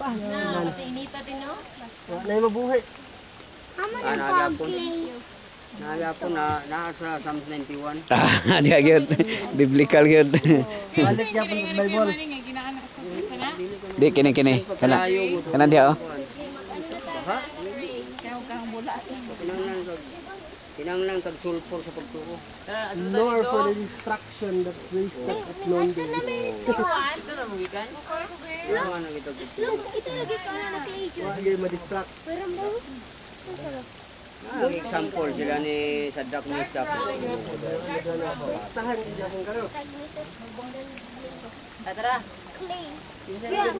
Na, inita din no? Na yung mabuhay. Ah, nagyapon. Nagyapon na nasa Psalms 91. Ah, di gyud. Biblical gyud. Balik niya po sa Bible. Di kini kini. Kana. Kana dia oh. Kinanglan kag kinanglan kag sulfur sa pagtuo. Nor for the destruction that wasted at noonday. Ano na kita Ito lagi ka na nag-age. Wala ma-distract. Parang ba? Ang example sila ni Sadak Misak. Tahan, hindi akong karo. Tara. Clay.